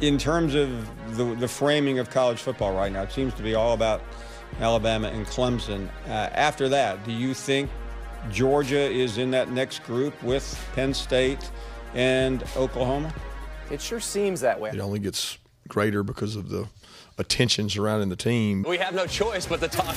In terms of the, the framing of college football right now, it seems to be all about Alabama and Clemson. Uh, after that, do you think Georgia is in that next group with Penn State and Oklahoma? It sure seems that way. It only gets greater because of the attention surrounding the team. We have no choice but to talk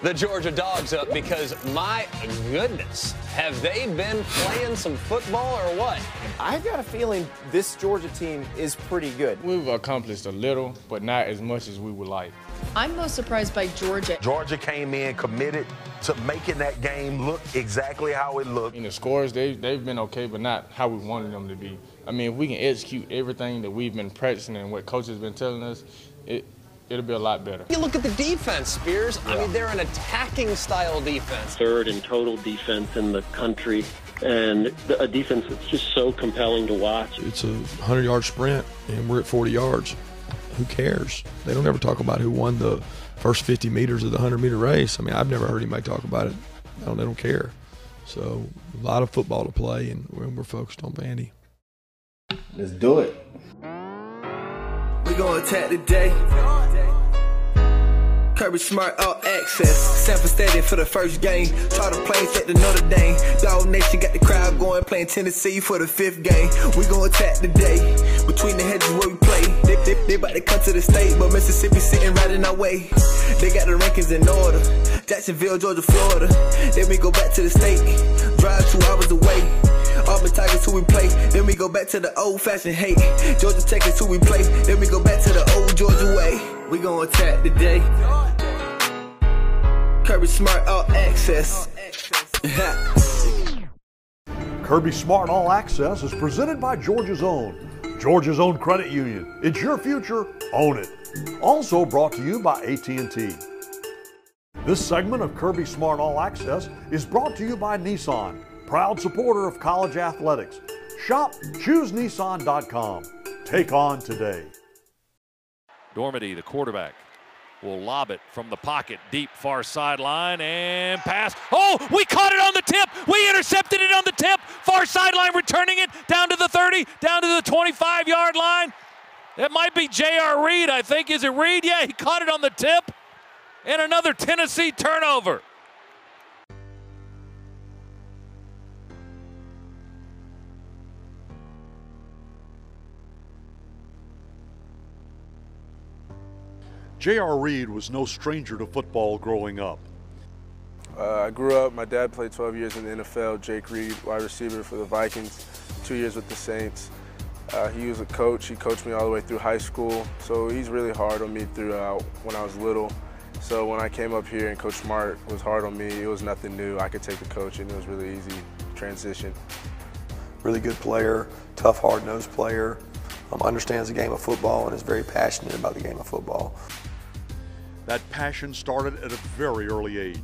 the Georgia Dogs up because my goodness, have they been playing some football or what? I've got a feeling this Georgia team is pretty good. We've accomplished a little, but not as much as we would like. I'm most surprised by Georgia. Georgia came in committed to making that game look exactly how it looked. In the scores, they, they've been okay, but not how we wanted them to be. I mean, if we can execute everything that we've been practicing and what coach has been telling us, it, it'll be a lot better. You look at the defense, Spears. Yeah. I mean, they're an attacking style defense. Third in total defense in the country, and a defense that's just so compelling to watch. It's a 100 yard sprint, and we're at 40 yards. Who cares? They don't ever talk about who won the first 50 meters of the 100 meter race. I mean, I've never heard anybody talk about it. They don't, they don't care. So, a lot of football to play, and we're focused on Vandy. Let's do it. We gonna attack today. Kirby Smart all access. Sanford Stadium for the first game. Try Charter planes at the Notre Dame. Dog Nation got the crowd going, playing Tennessee for the fifth game. We gon' attack today. Between the hedges where we play. They, they, they about to come to the state, but Mississippi sitting right in our way. They got the rankings in order. Jacksonville, Georgia, Florida. Then we go back to the state. Drive two hours away. Auburn Tigers who we play. Then we go back to the old fashioned hate. Georgia Tech is who we play. Then we go back to the old Georgia way. We gon' attack today. Kirby Smart All Access. Kirby Smart All Access is presented by Georgia's Own. Georgia's Own Credit Union. It's your future. Own it. Also brought to you by AT&T. This segment of Kirby Smart All Access is brought to you by Nissan proud supporter of college athletics. Shop ChooseNissan.com. Take on today. Dormady, the quarterback, will lob it from the pocket, deep far sideline, and pass. Oh, we caught it on the tip. We intercepted it on the tip. Far sideline, returning it down to the 30, down to the 25 yard line. That might be J.R. Reed, I think. Is it Reed? Yeah, he caught it on the tip. And another Tennessee turnover. J.R. Reed was no stranger to football growing up. Uh, I grew up, my dad played 12 years in the NFL, Jake Reed, wide receiver for the Vikings, two years with the Saints. Uh, he was a coach, he coached me all the way through high school, so he's really hard on me throughout when I was little. So when I came up here and Coach Smart was hard on me, it was nothing new. I could take the coach and it was really easy transition. Really good player, tough, hard-nosed player, um, understands the game of football and is very passionate about the game of football. That passion started at a very early age.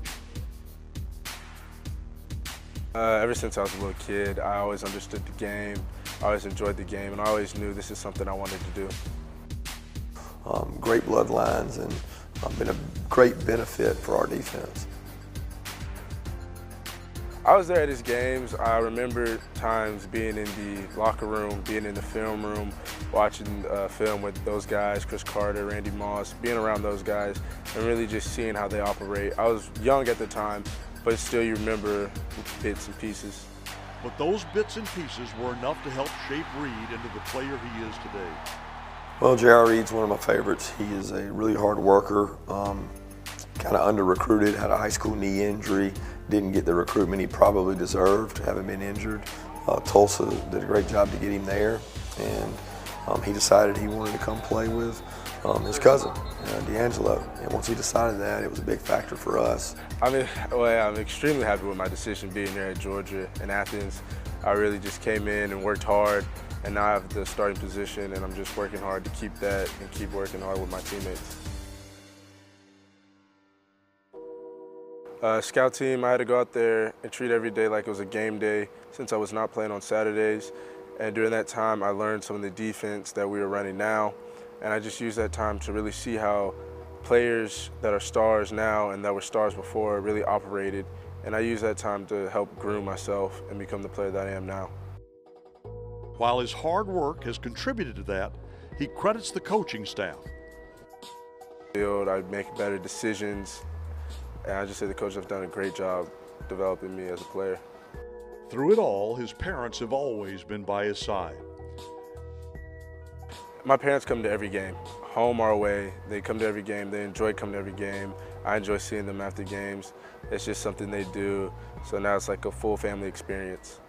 Uh, ever since I was a little kid, I always understood the game, I always enjoyed the game, and I always knew this is something I wanted to do. Um, great bloodlines and um, been a great benefit for our defense. I was there at his games. I remember times being in the locker room, being in the film room, watching uh, film with those guys, Cris Carter, Randy Moss, being around those guys, and really just seeing how they operate. I was young at the time, but still you remember bits and pieces. But those bits and pieces were enough to help shape Reed into the player he is today. Well, J.R. Reed's one of my favorites. He is a really hard worker, um, kind of under recruited, had a high school knee injury, didn't get the recruitment he probably deserved, having been injured. Uh, Tulsa did a great job to get him there, and um, he decided he wanted to come play with um, his cousin, uh, D'Angelo. And once he decided that, it was a big factor for us. I mean, well, I'm extremely happy with my decision being there at Georgia and Athens. I really just came in and worked hard, and now I have the starting position, and I'm just working hard to keep that and keep working hard with my teammates. Uh, scout team, I had to go out there and treat every day like it was a game day since I was not playing on Saturdays. And during that time, I learned some of the defense that we are running now. And I just used that time to really see how players that are stars now and that were stars before really operated. And I used that time to help groom myself and become the player that I am now. While his hard work has contributed to that, he credits the coaching staff. I make better decisions, and I just say the coaches have done a great job developing me as a player. Through it all, his parents have always been by his side. My parents come to every game, home or away. They come to every game. They enjoy coming to every game. I enjoy seeing them after games. It's just something they do. So now it's like a full family experience.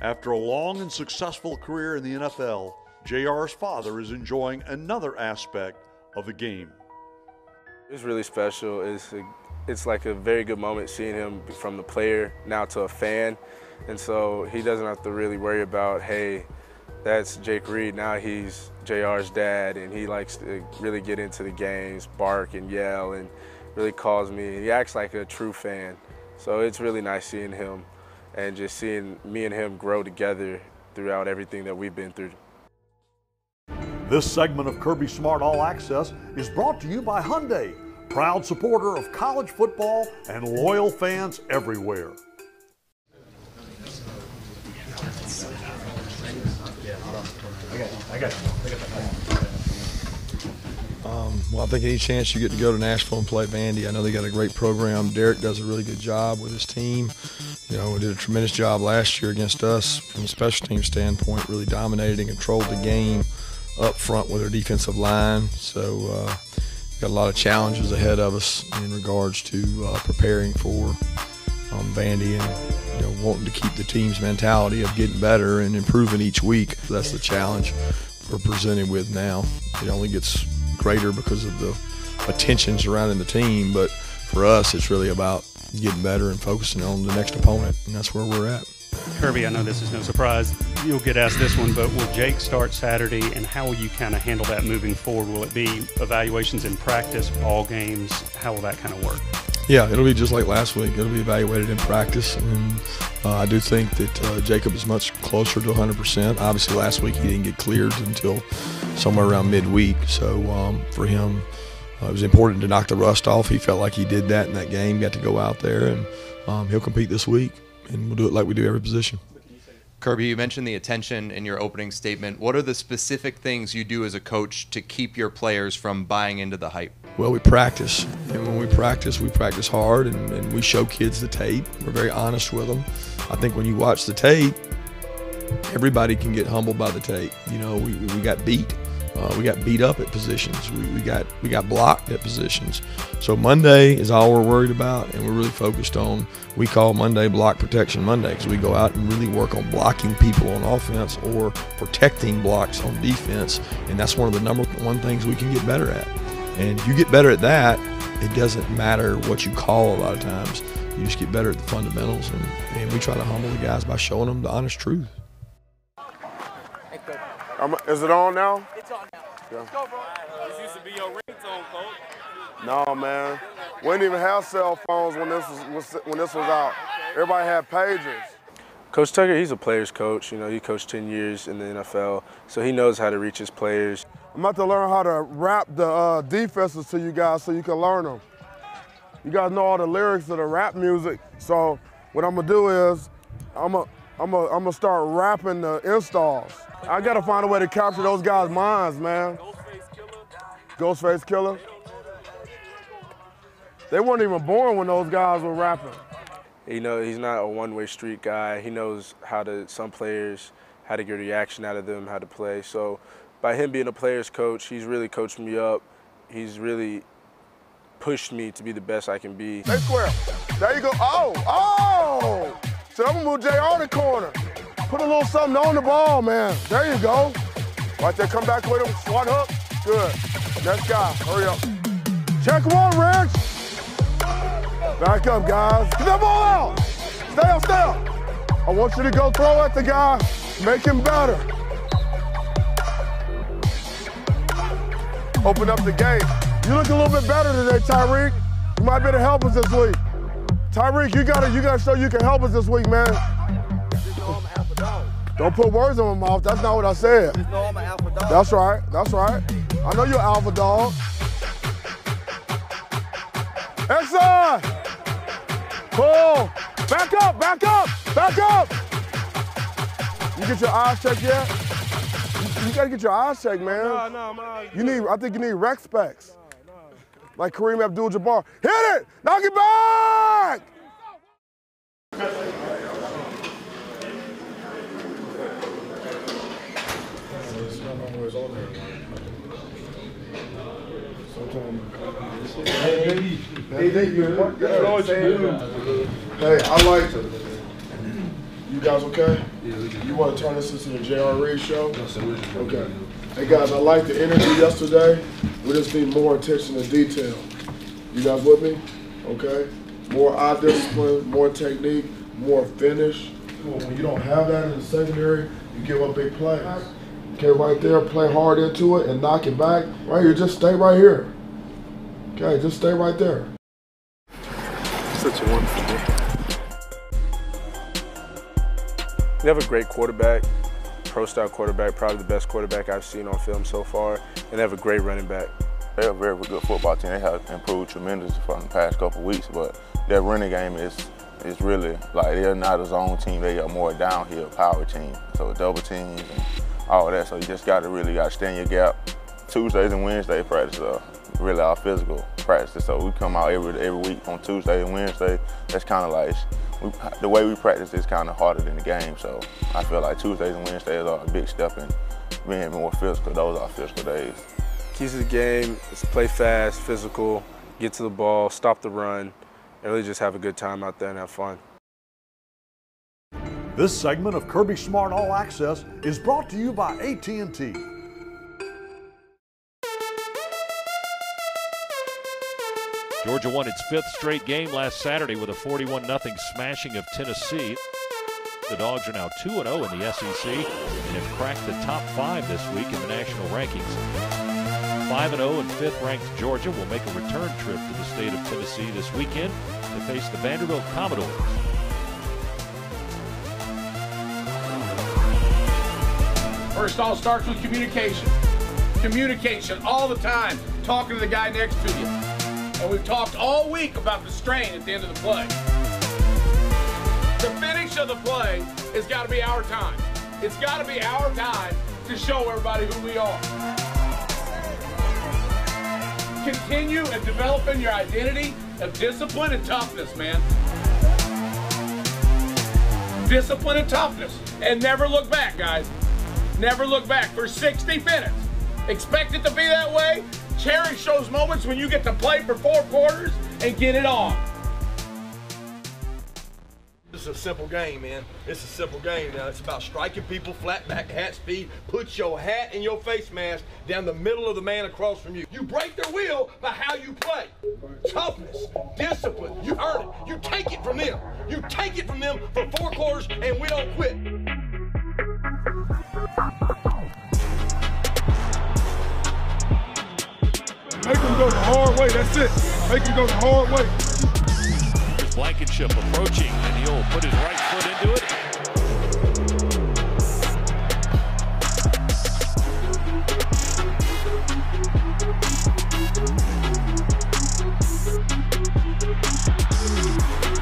After a long and successful career in the NFL, JR's father is enjoying another aspect of the game. It's really special. It's, a, it's like a very good moment seeing him from the player now to a fan. And so he doesn't have to really worry about, hey, that's Jake Reed. Now he's JR's dad, and he likes to really get into the games, bark and yell, and really calls me. He acts like a true fan. So it's really nice seeing him and just seeing me and him grow together throughout everything that we've been through. This segment of Kirby Smart All Access is brought to you by Hyundai, proud supporter of college football and loyal fans everywhere. Um, well, I think any chance you get to go to Nashville and play Vandy, I know they got a great program. Derek does a really good job with his team. You know, we did a tremendous job last year against us from a special team standpoint, really dominated and controlled the game up front with our defensive line. So, uh, got a lot of challenges ahead of us in regards to uh, preparing for um, Vandy and you know wanting to keep the team's mentality of getting better and improving each week. That's the challenge we're presented with now. It only gets greater because of the attention surrounding the team, but for us, it's really about getting better and focusing on the next opponent, and that's where we're at. Kirby, I know this is no surprise. You'll get asked this one, but will Jake start Saturday, and how will you kind of handle that moving forward? Will it be evaluations in practice, ball games? How will that kind of work? Yeah, it'll be just like last week. It'll be evaluated in practice, and uh, I do think that uh, Jacob is much closer to 100%. Obviously, last week he didn't get cleared until somewhere around midweek, so um, for him, uh, it was important to knock the rust off. He felt like he did that in that game, got to go out there, and um, he'll compete this week, and we'll do it like we do every position. Kirby, you mentioned the attention in your opening statement. What are the specific things you do as a coach to keep your players from buying into the hype? Well, we practice. And when we practice, we practice hard and, and we show kids the tape. We're very honest with them. I think when you watch the tape, everybody can get humbled by the tape. You know, we, we got beat. Uh, we got beat up at positions. We, we got we got blocked at positions. So Monday is all we're worried about, and we're really focused on. We call Monday Block Protection Monday because we go out and really work on blocking people on offense or protecting blocks on defense, and that's one of the number one things we can get better at. And you get better at that, it doesn't matter what you call a lot of times. You just get better at the fundamentals, and, and we try to humble the guys by showing them the honest truth. Um, is it on now? It's on now. Yeah. Let's go, bro. This used to be your ringtone, coach. No, man. We didn't even have cell phones when this was, was when this was out. Everybody had pages. Coach Tucker, he's a player's coach. You know, he coached 10 years in the NFL, so he knows how to reach his players. I'm about to learn how to rap the uh, defenses to you guys so you can learn them. You guys know all the lyrics of the rap music, so what I'm gonna do is I'm gonna I'm gonna I'm gonna start rapping the installs. I gotta find a way to capture those guys' minds, man. Ghostface Killah. Ghostface Killah. They weren't even born when those guys were rapping. You know, he's not a one-way street guy. He knows how to, some players, how to get a reaction out of them, how to play. So by him being a player's coach, he's really coached me up. He's really pushed me to be the best I can be. Stay square. There you go. Oh, oh! So I'm gonna move in the corner. Put a little something on the ball, man. There you go. Right there, come back with him. Swat hook. Good. Next guy, hurry up. Check one, Rich. Back up, guys. Get that ball out. Stay up, stay up. I want you to go throw at the guy. Make him better. Open up the game. You look a little bit better today, Tyrique. You might be able to help us this week. Tyrique, you gotta, you gotta show you can help us this week, man. Don't put words in my mouth. That's not what I said. That's right. That's right. I know you're alpha dog. Exxon! Pull! Back up, back up, back up! You get your eyes checked yet? You gotta get your eyes checked, man. No, no, man. You need. I think you need rec specs. Like Kareem Abdul-Jabbar. Hit it! Knock it back! Hey, hey, you know what you do? Hey, I like it. You guys okay? You want to turn this into the J.R. Reed show? Okay. Hey guys, I like the energy yesterday. We just need more attention to detail. You guys with me? Okay. More eye discipline, more technique, more finish. When you don't have that in the secondary, you give up big plays. Okay, right there, play hard into it and knock it back. Right here, just stay right here. Okay, just stay right there. Such a wonderful day. They have a great quarterback, pro style quarterback, probably the best quarterback I've seen on film so far, and they have a great running back. They're a very good football team. They have improved tremendously from the past couple weeks, but their running game is is really like they're not a zone team. They are more downhill power team. So double teams and all that. So you just got to really got to stand your gap. Tuesdays and Wednesday practice are really our physical practice. So we come out every every week on Tuesday and Wednesday. That's kind of like we, the way we practice is kind of harder than the game. So I feel like Tuesdays and Wednesdays are a big step in being more physical. Those are physical days. Keys to the game is play fast, physical, get to the ball, stop the run, and really just have a good time out there and have fun. This segment of Kirby Smart All Access is brought to you by AT&T. Georgia won its fifth straight game last Saturday with a 41 0 smashing of Tennessee. The Dogs are now 2 0 in the SEC and have cracked the top five this week in the national rankings. 5 0 and 5th ranked Georgia will make a return trip to the state of Tennessee this weekend to face the Vanderbilt Commodores. First, all starts with communication. Communication all the time, talking to the guy next to you. And we've talked all week about the strain at the end of the play. The finish of the play has got to be our time. It's got to be our time to show everybody who we are. Continue and developing your identity of discipline and toughness, man. Discipline and toughness. And never look back, guys. Never look back for 60 minutes. Expect it to be that way. Cherish those moments when you get to play for four quarters and get it on. This is a simple game, man. It's a simple game now. It's about striking people flat back, hat speed. Put your hat and your face mask down the middle of the man across from you. You break their will by how you play. Toughness, discipline, you earn it. You take it from them. You take it from them for four quarters and we don't quit. Make them go the hard way. That's it. Make them go the hard way. Here's Blankenship approaching, and he'll put his right foot into it.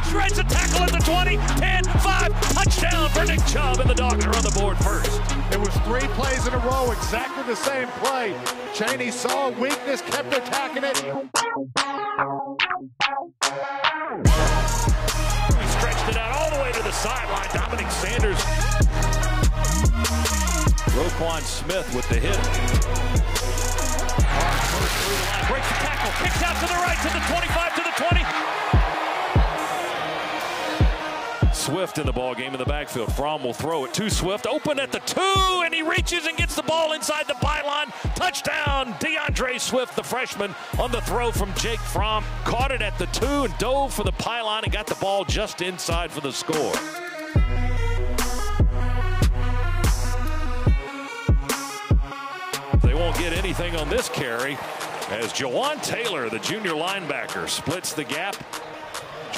Shreds a tackle at the 20, 10, 5, touchdown for Nick Chubb, and the Dogs are on the board first. Three plays in a row, exactly the same play. Chaney saw a weakness, kept attacking it. He stretched it out all the way to the sideline. Dominick Sanders. Roquan Smith with the hit. Breaks the tackle, kicks out to the right, to the 25, to the Swift in the ball game in the backfield. Fromm will throw it to Swift, open at the two, and he reaches and gets the ball inside the byline. Touchdown, D'Andre Swift, the freshman, on the throw from Jake Fromm. Caught it at the two and dove for the pylon and got the ball just inside for the score. They won't get anything on this carry as Juwan Taylor, the junior linebacker, splits the gap.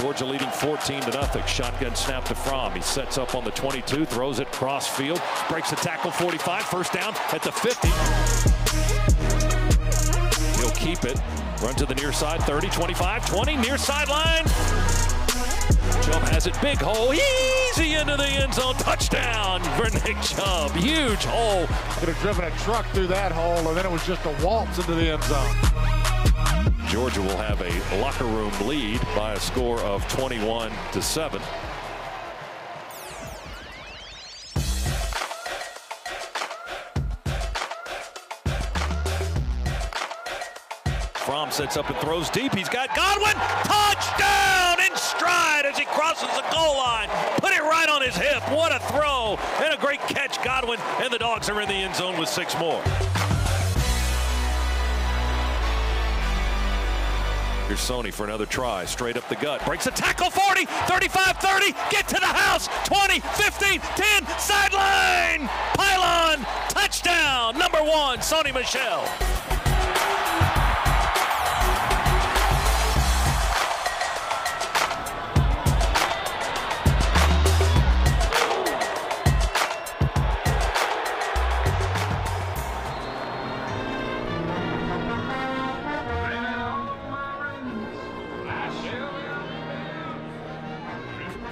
Georgia leading 14 to nothing. Shotgun snap to Fromm. He sets up on the 22, throws it cross field, breaks the tackle 45, first down at the 50. He'll keep it. Run to the near side, 30, 25, 20, near sideline. Chubb has it, big hole, easy into the end zone, touchdown for Nick Chubb. Huge hole. Could have driven a truck through that hole, and then it was just a waltz into the end zone. Georgia will have a locker room lead by a score of 21 to 7. Fromm sets up and throws deep. He's got Godwin. Touchdown in stride as he crosses the goal line. Put it right on his hip. What a throw and a great catch, Godwin. And the Dogs are in the end zone with six more. Here's Sony for another try. Straight up the gut. Breaks a tackle 40, 35, 30. Get to the house. 20, 15, 10. Sideline. Pylon. Touchdown. Number one, Sony Michel.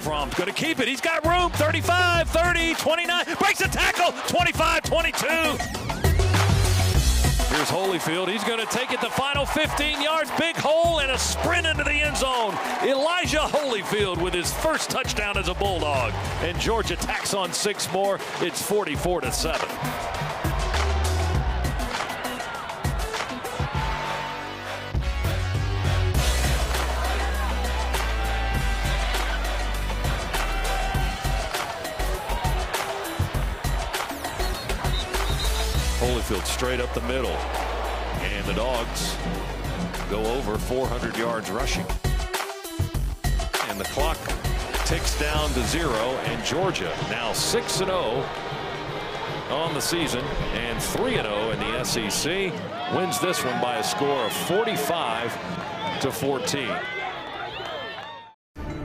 Going to keep it. He's got room. 35, 30, 29. Breaks a tackle. 25, 22. Here's Holyfield. He's going to take it the final 15 yards. Big hole and a sprint into the end zone. Elijah Holyfield with his first touchdown as a Bulldog. And Georgia tacks on six more. It's 44 to 7. Holyfield straight up the middle. And the Dogs go over 400 yards rushing. And the clock ticks down to zero. And Georgia now 6 0 on the season and 3 0 in the SEC. Wins this one by a score of 45 to 14.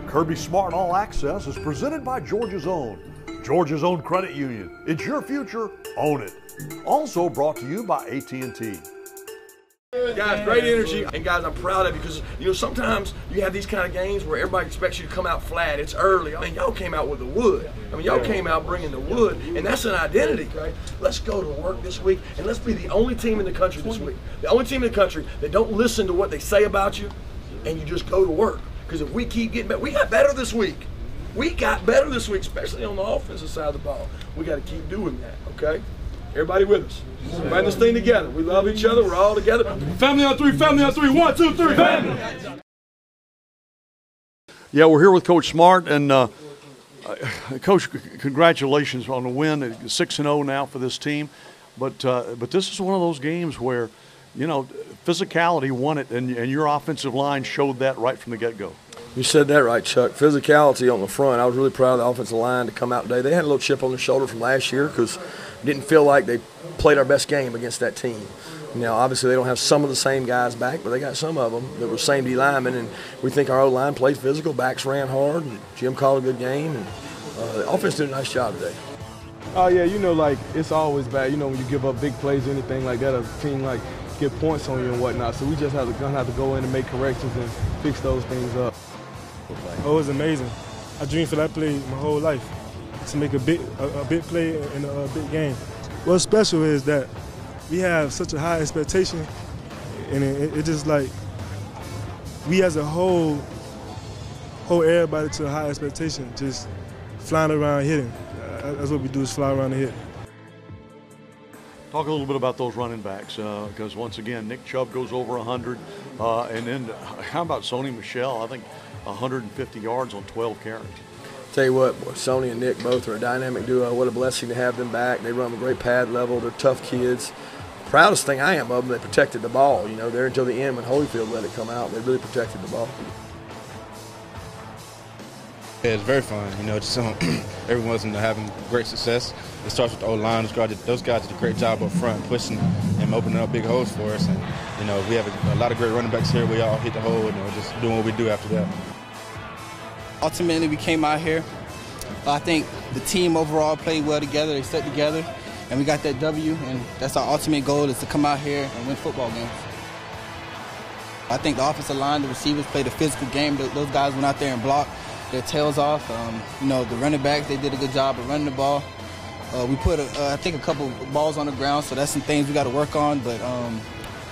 Kirby Smart All Access is presented by Georgia's Own. Georgia's Own Credit Union. It's your future. Own it. Also brought to you by AT&T. Guys, great energy. And guys, I'm proud of you because, you know, sometimes you have these kind of games where everybody expects you to come out flat. It's early. I mean, y'all came out with the wood. I mean, y'all came out bringing the wood, and that's an identity, right? Let's go to work this week, and let's be the only team in the country this week. The only team in the country that don't listen to what they say about you, and you just go to work. Because if we keep getting better, we got better this week. We got better this week, especially on the offensive side of the ball. We got to keep doing that, okay? Everybody with us. We're in this thing together. We love each other. We're all together. Family on three, family on three. One, two, three, family. Yeah, we're here with Coach Smart, and uh, uh, Coach, congratulations on the win. Six and zero now for this team, but uh, but this is one of those games where, you know, physicality won it, and, and your offensive line showed that right from the get go. You said that right, Chuck. Physicality on the front. I was really proud of the offensive line to come out today. They had a little chip on their shoulder from last year because didn't feel like they played our best game against that team. Now, obviously, they don't have some of the same guys back, but they got some of them that were same D linemen, and we think our O line played physical. Backs ran hard, and Jim called a good game, and uh, the offense did a nice job today. Oh yeah, you know, like it's always bad. You know, when you give up big plays or anything like that, a team like get points on you and whatnot. So we just have to gonna have to go in and make corrections and fix those things up. Oh, it was amazing. I dreamed for that play my whole life to make a big a, a big play in a, a big game. What's special is that we have such a high expectation, and it, it, just like we as a whole hold everybody to a high expectation, just flying around hitting. Uh, That's what we do is fly around and hit. Talk a little bit about those running backs, because once again, Nick Chubb goes over 100, uh, and then how about Sony Michel? I think 150 yards on 12 carries. Tell you what, boy, Sony and Nick both are a dynamic duo. What a blessing to have them back. They run a great pad level. They're tough kids. Proudest thing I am of them, they protected the ball. You know, there until the end when Holyfield let it come out, they really protected the ball. Yeah, it's very fun. You know, just um, everyone's having great success. It starts with the O line. Those guys, those guys did a great job up front, pushing and opening up big holes for us. And you know, we have a, a lot of great running backs here. We all hit the hole, and you know, just doing what we do after that. Ultimately, we came out here. I think the team overall played well together. They stuck together, and we got that W. And that's our ultimate goal: is to come out here and win football games. I think the offensive line, the receivers played a physical game. Those guys went out there and blocked. their tails off. Um, you know, the running backs, they did a good job of running the ball. Uh, we put, a, uh, I think, a couple balls on the ground, so that's some things we got to work on. But um,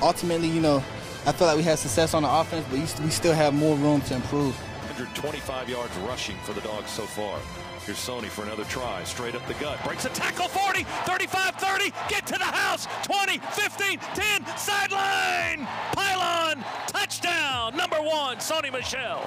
ultimately, you know, I feel like we had success on the offense, but we still have more room to improve. 125 yards rushing for the Dogs so far. Here's Sony for another try. Straight up the gut. Breaks a tackle 40, 35, 30. Get to the house. 20, 15, 10. Sideline. Pylon. Touchdown. Number one, Sony Michel.